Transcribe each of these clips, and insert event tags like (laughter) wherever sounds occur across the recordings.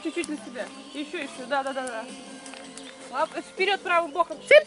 Еще, чуть-чуть на себя. Еще, еще. Да, да. Лап, вперед правым боком. Цып,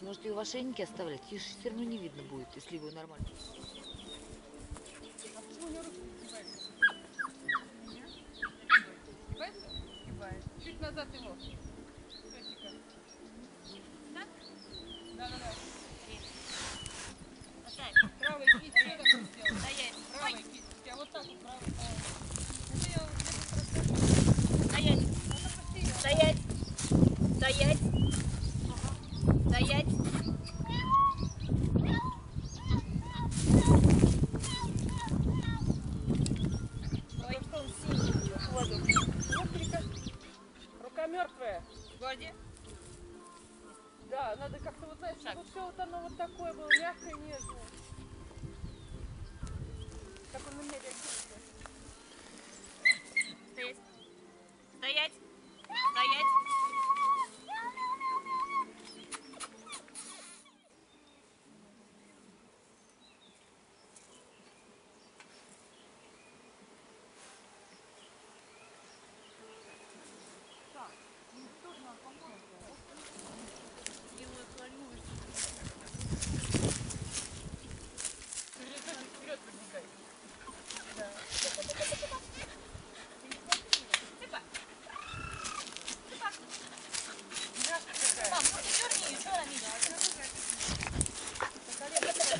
Может ее в ошейнике оставлять? Ее все равно не видно будет, если его нормально. Кивается? Кивает. Чуть назад его. Песика. Да, да, да. Правой кисть, что такое сделать? Стоять, Правой кисть. У тебя вот так вот правой. Это я вот стоять, стоять, стоять, стоять. Ой, что он синий, воду. Вот перекат. Рука мертвая. Гварди. Да, надо как-то вот, знаешь, чтобы все вот оно вот такое было мягкое, нежное. Как он на меня реагирует. Стоять, стоять.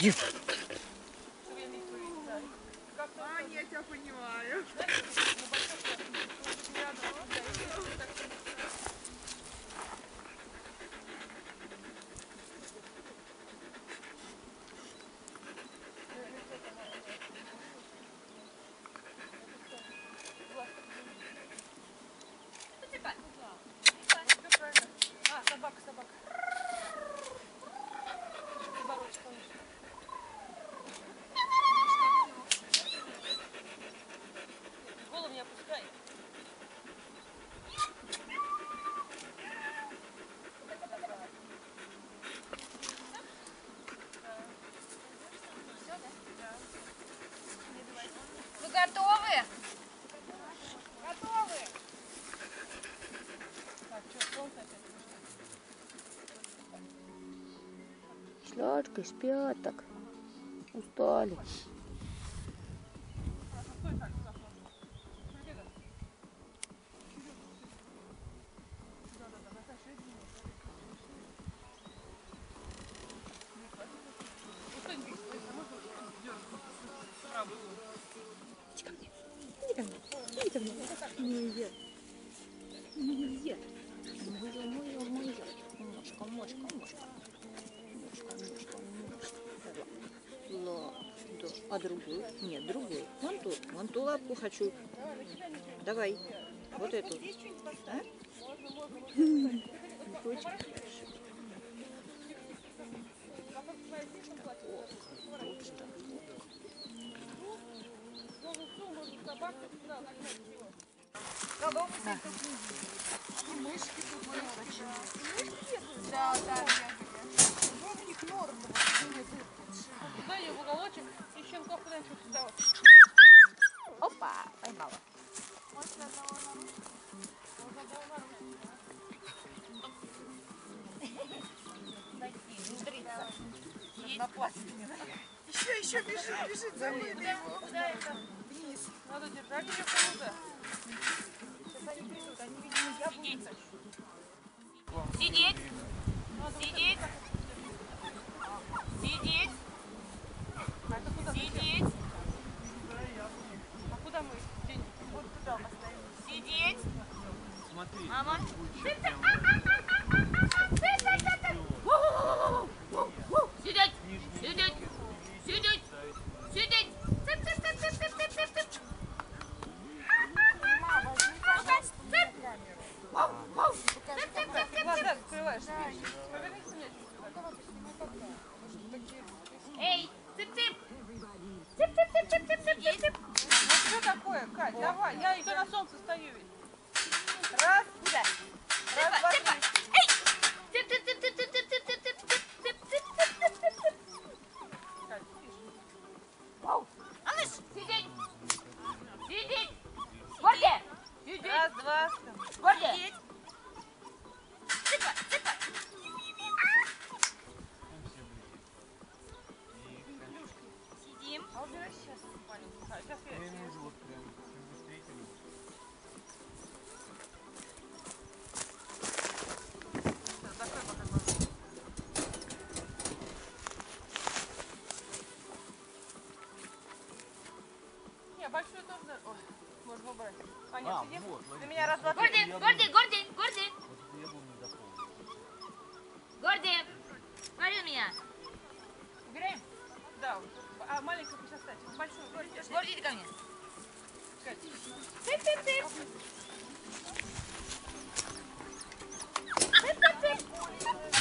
you готовы? Готовы? Сладкий спяток. Устали. хочу. Давай. А вот эту. А? Головка тут. И мышки тут были. Да, да, да. Вовник мертвый. Знаете, в уголочек и щенков раньше сюда вот. Опа, поймала. Еще, еще бежит, бежит, залили его. Вниз. Надо держать ее круто. Сейчас они придут, они, видимо, яблоки. понятно. А, вот, Ты меня раз два Горди, Горди, Горди, Горди. Горди, смотри меня. Убираем? Да, а маленькую пусть оставьте. Большую. Горди, Горди, иди ко мне. Тып, тып, тып. Тып, тып, тып.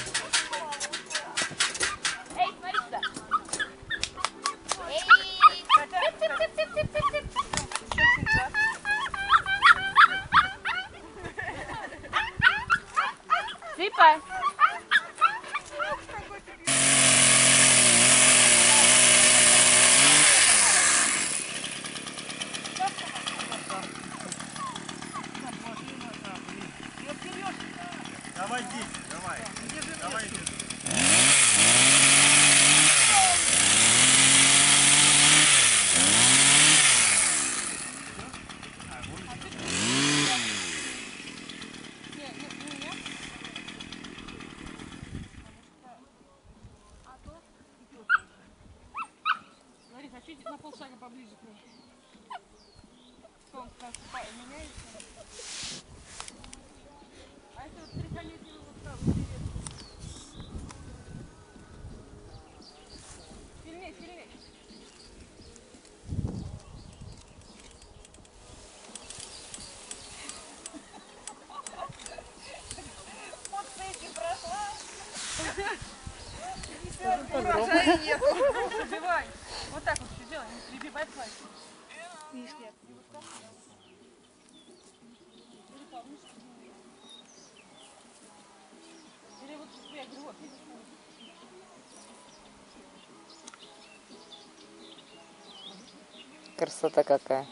Красота какая.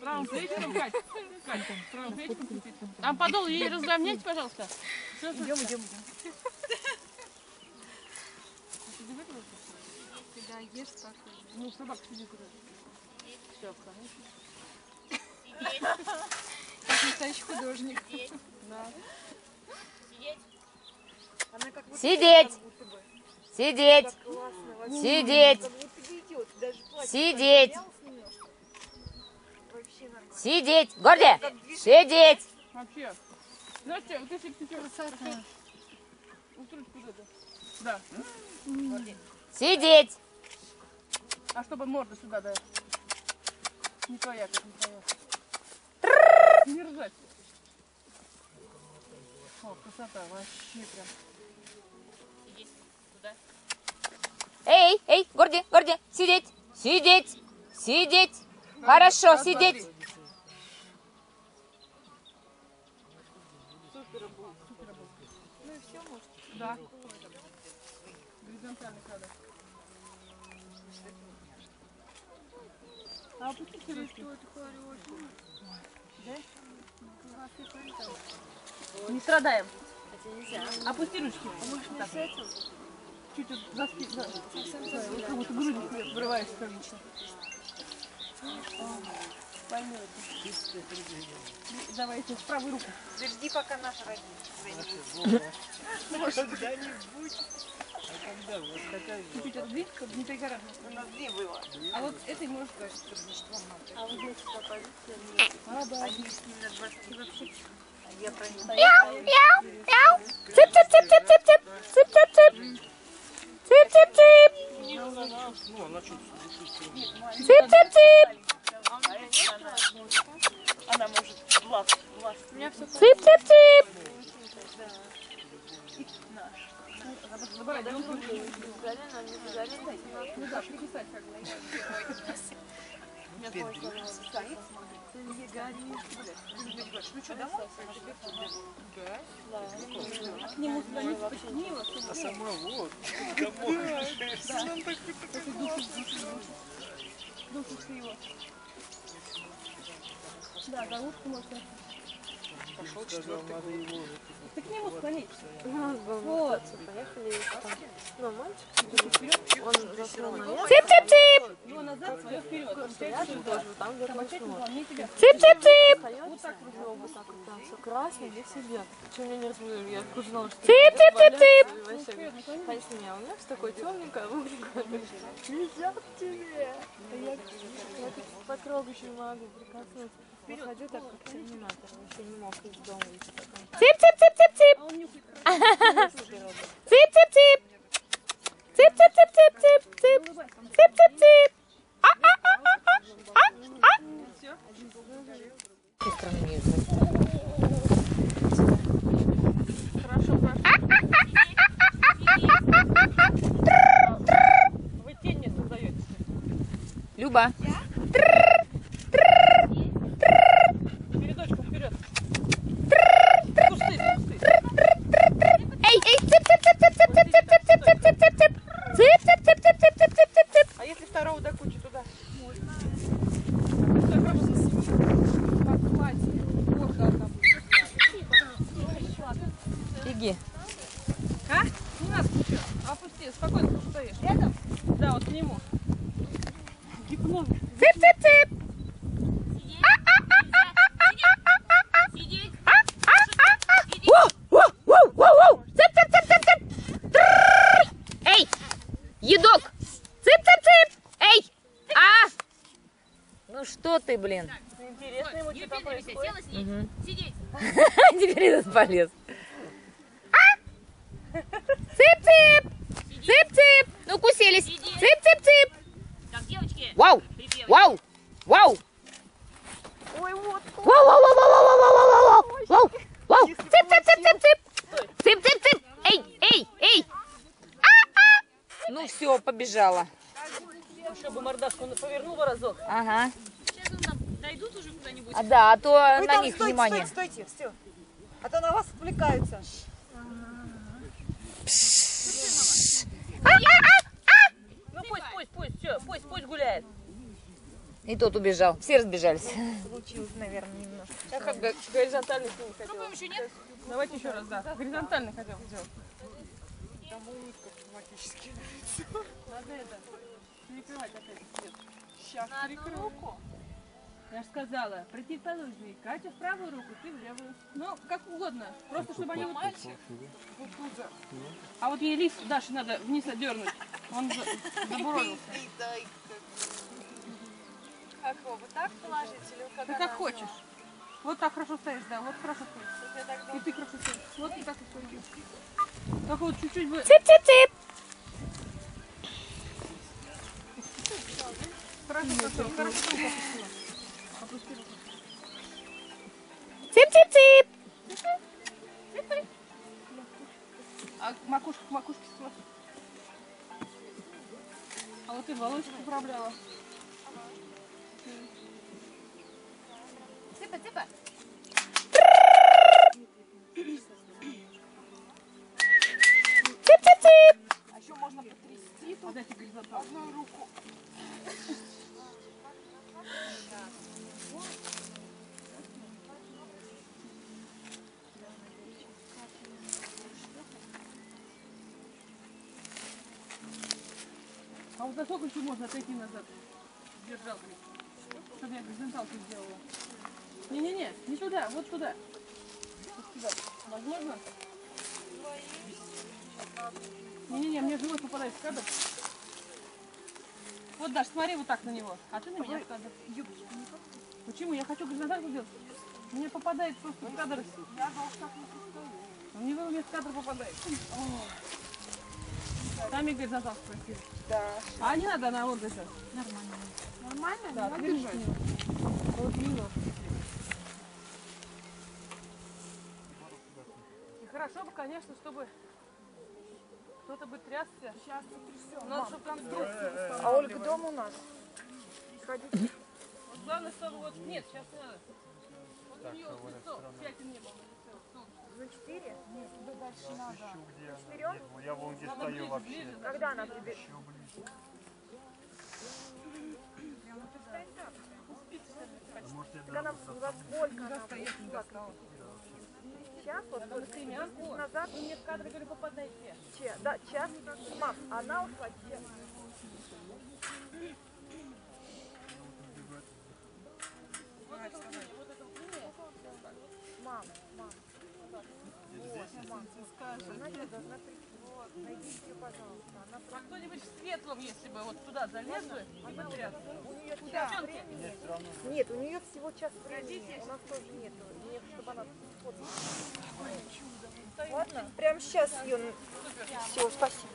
Правым плечиком, Кать. Кать, там, правым плечиком. Там подол ей разровняйте, пожалуйста. Все, идем, идем, идем. Да, ешь так. Ну, собак сиди куда. Все, конечно. Как настоящий художник. Да. Сидеть! Она как Сидеть! Нормально. Сидеть! Горди! Сидеть! Вообще. Настя, вот если ты. Да. Сидеть! А чтобы морда сюда, да. Не твоя, как не твоя. Не ржать. О, красота, вообще прям. Эй, эй, Горди, Горди! Сидеть! Сидеть! Сидеть! Хорошо, сидеть! Ну и все, может. Да. Горизонтальный кадр. А опустите ручки. Не страдаем. Опусти ручки. Поможешь так чуть вот за спину, да, как будто грудь врываешь вторично. Поймет. Давайте в правую руку. Жди, пока наши родители. Может, когда-нибудь. А когда? Вот какая Чуть-чуть отдвинь, чтобы не перегорать. У нас две было. А вот это не может сказать, что значит вам надо. А вот здесь попали. А, да. Они с ним на 20 вообще. А я про них. Мяу, мяу, мяу. Цып-цып-цып-цып-цып. Цып-цып-цып. Цып-цып-цып. Цып-цып-цып. Она может ласт, ласт. Цып-цып-цып. Забирай, не горишь, блядь. Ну что, домой? Да. А к нему сюда не починила? А сама вот. Кому? Да. Нам так Душишь его. Да, за утку можно пошел четвертый год. Ты к нему склонись. Вот. Поехали. Ну, мальчик. Он Цып-цып-цып! Ну, назад, сюда, вперед. Цып-цып-цып! Вот так все красный, где себе. Чем меня не разбудили? Я откуда знала, что... Цып-цып-цып! Конечно, меня у меня все такое темненькое. Лежат тебе! А я под кровью не могу прикоснуться. Выходю так, как терминатор, вообще не мог из дома выйти. потом. Цып, цып, (laughs) блин. Интересно ему что-то происходит. Сидеть. Теперь этот полез. Да, а то Вы на там них стойте, внимание. стойте, стойте, все. А то на вас отвлекаются. Ну пусть, пусть, пусть, все, пусть, пусть гуляет. И тот убежал. Все разбежались. Получилось, наверное, немножко. Я как бы горизонтальный ним хотела. Пробуем еще нет? Давайте еще раз, да. Горизонтальный хотел сделать. Там улыбка автоматически. Надо это. Перекрывать опять. Сейчас перекрою. Я же сказала, противоположный. Катя в правую руку, ты в левую. Ну, как угодно. Просто чтобы они вот... вот туда. А вот ей лист Даше надо вниз отдернуть. Он за- забуровился. Как его, вот так положить или как Ты она как хочешь. Вот так хорошо стоишь, да, вот хорошо стоишь. Так И ты хорошо стоишь. Вот и так и стоишь. Только вот чуть-чуть бы... Цып-цып-цып. Хорошо, хорошо, хорошо волосик А вот насколько еще можно отойти назад? Держалкой. Чтобы я горизонталку сделала. Не-не-не, не туда, вот туда. Вот сюда. Возможно? Не-не-не, мне живот попадает в кадр. Вот, Даш, смотри вот так на него. А ты на меня в кадр. Почему? Я хочу горизонталку сделать. Мне попадает просто в кадр. Я У него мне в кадр попадает. Сами горизонталку спросили. Да. А не надо на вот это. Нормально? Да, Не держи. Вот мило. И хорошо бы, конечно, чтобы кто-то бы трясся. Сейчас потрясем. Надо, чтобы конструкцию А Ольга дома у нас? Ходите. Вот главное, чтобы вот... Нет, сейчас не надо. Вот у нее лицо, пятен не было. На четыре? Нет, тебе надо. Где она? Четверём? Нет, ну я вон где Надо стою ближе, вообще. ближе. Когда она прибежит? Еще ближе. А Может я Так она во сколько она будет? Час, вот Надо стремянку. минут назад, Вы мне в кадр, говорю, попадайте. че- да, час, мам, она ушла. Мам, мам. Сейчас. Вот, А кто-нибудь в светлом, если бы вот туда залез бы, и час Девчонки. Нет, у нее всего час времени. У нас тоже нету. Мне, чтобы она. Ладно? Прямо сейчас ее. Все, спасибо.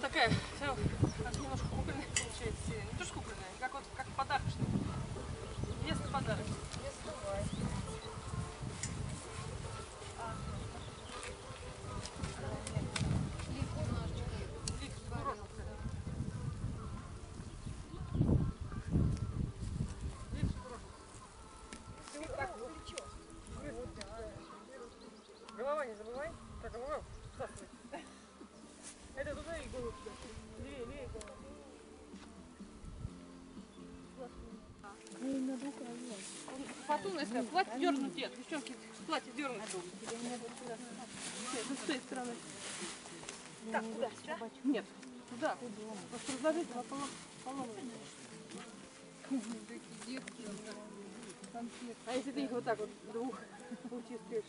такая, Если платье дернуть, нет, девчонки, платье дернуть. Нет, ну с той стороны. Так, куда? Сюда? Нет, туда. Просто разложите на полом. полом. А если ты их вот так вот двух (laughs) утискаешь?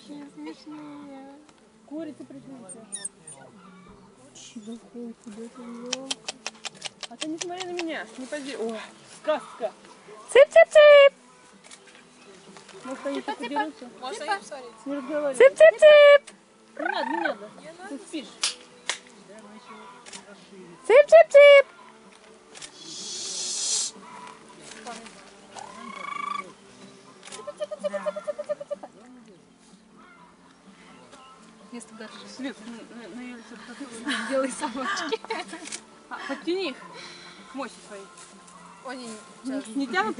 Очень смешные. Курица прикрытия. А ты не смотри на меня, не поди. О, сказка. Цып-цып-цып. Может, они тут подерутся? Можно я посмотреть? Не разговаривай. Цып-цып-цып. Не надо, не надо. Ты спишь. Цып-цып-цып. Свет, на, лицо посмотри. Делай самочки. А, подтяни их к мощи своей. Они Не тянут?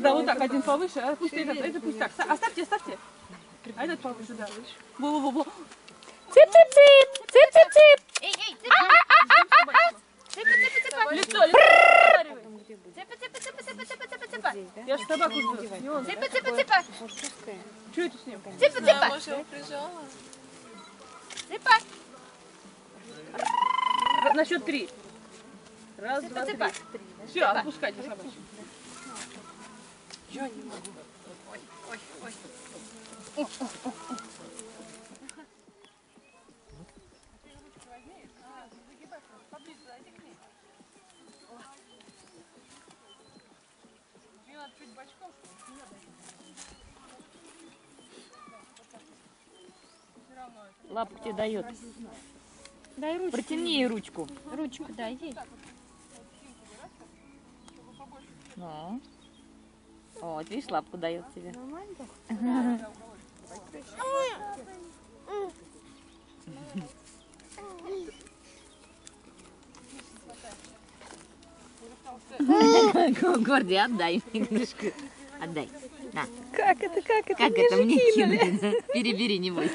Да, вот так, один повыше, а пусть этот, это пусть так. Ста- Оставьте, оставьте. А этот повыше, да. Во-во-во. Цып-цып-цып. Цып-цып-цып. Эй, ей, цыпа! Цыпа, цыпа, цыпа! Лицо, лицо. разговаривай. Цыпа, цыпа, цыпа, цыпа, цыпа, цыпа, цыпа! Я же собаку. Не он. Цыпа, цыпа, цыпа! Что это с ним? Цыпа, цыпа! Маша его прижала. Цыпа! Р- На счет три. Раз, Цыпа, два, цыпа! три. Все, отпускайте собачку. Лапу тебе дает. Дай ручку. Протяни ей ручку. Ручку дай ей. Ну. Вот, видишь, лапку дает тебе. (laughs) Горди, отдай игрушку. Отдай. На. Как это, как это? Как это мне кинули? Перебери, не бойся.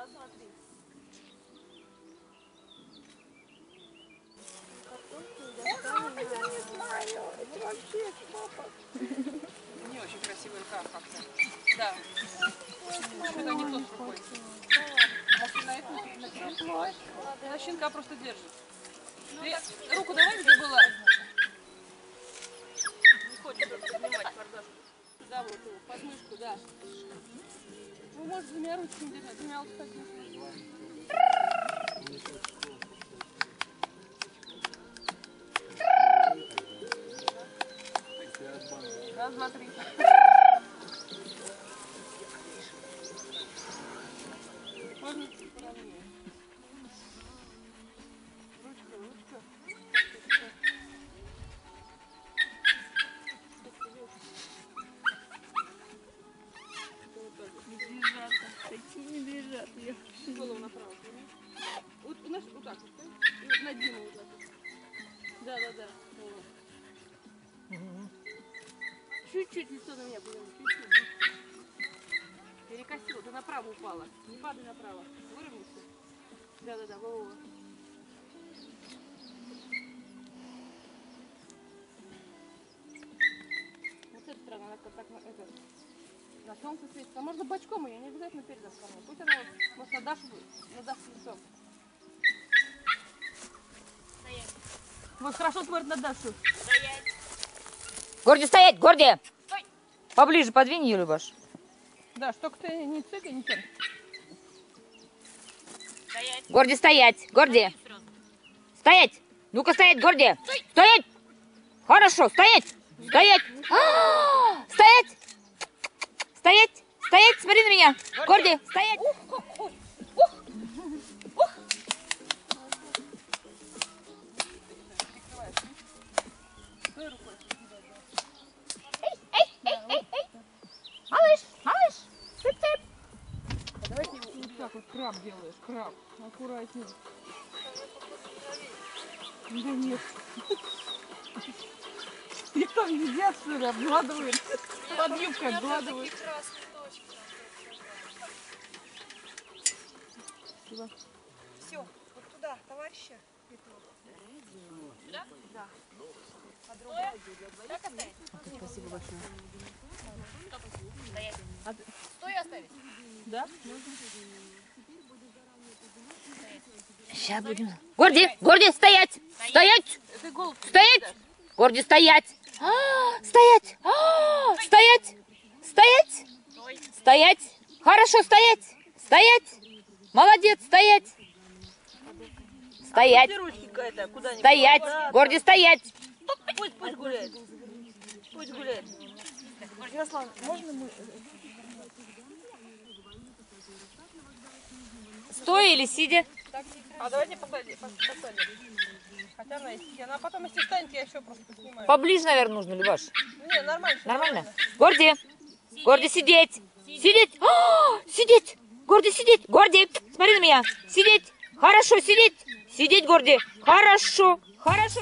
ее поймаю. Да, хорошо тоже. Раз, два, три. Не очень красивый рукав как-то. Да. Что-то не то с рукой. Может, на эту на на щенка просто держит. Ты руку давай, где была. Не хочешь поднимать мордашку. Да, вот под мышку, да. Вы можете двумя ручками держать, двумя так. Раз, два, три. Можно направо упала. Не падай направо. Выровняйся. Да, да, да, во, во, во. Вот эта сторона, она как так, на- это, на солнце светит. А можно бочком ее, не обязательно передом ко мне. Пусть она вот, может, на Дашу, на Дашу лицом. Вот хорошо смотрит на Дашу. Горди, стоять, Горди! Поближе подвинь ее, Любаш. Да, только ты не терь. Горди, стоять! Горди! Стоять! Ну-ка, стоять, Горди! Стоять! Хорошо, стоять! Стоять! А, Стоять! Стоять! Стоять! Смотри на меня! Горди, стоять! Малыш! Малыш! Цып-цып! Давайте его вот так вот краб делаешь, краб. Аккуратнее. Да нет. Их там едят, что ли, обгладывают. Под юбкой обгладывают. Все, вот туда, товарища. Стой и оставить. Да? Сейчас будем. Горди, Горди, стоять! Стоять! Стоять! Горди, стоять! А, Стоять! А, Стоять! Стоять! Стоять! Хорошо, стоять! Стоять! Молодец, стоять! Стоять! Стоять! Горди, стоять! Пусть, пусть гуляет. Пусть гуляет. Ярослав, можно мы... Стоя или сидя? А давайте посадим. Хотя она есть. Она потом, если станет, я еще просто поснимаю. Поближе, наверное, нужно, Любаш. Не, нормально. Нормально? Горди! Горди, сидеть! Сидеть! А, Сидеть! Горди, сидеть! Горди! Смотри на меня! Сидеть! Хорошо, сидеть! Сидеть, Горди! Хорошо! Хорошо!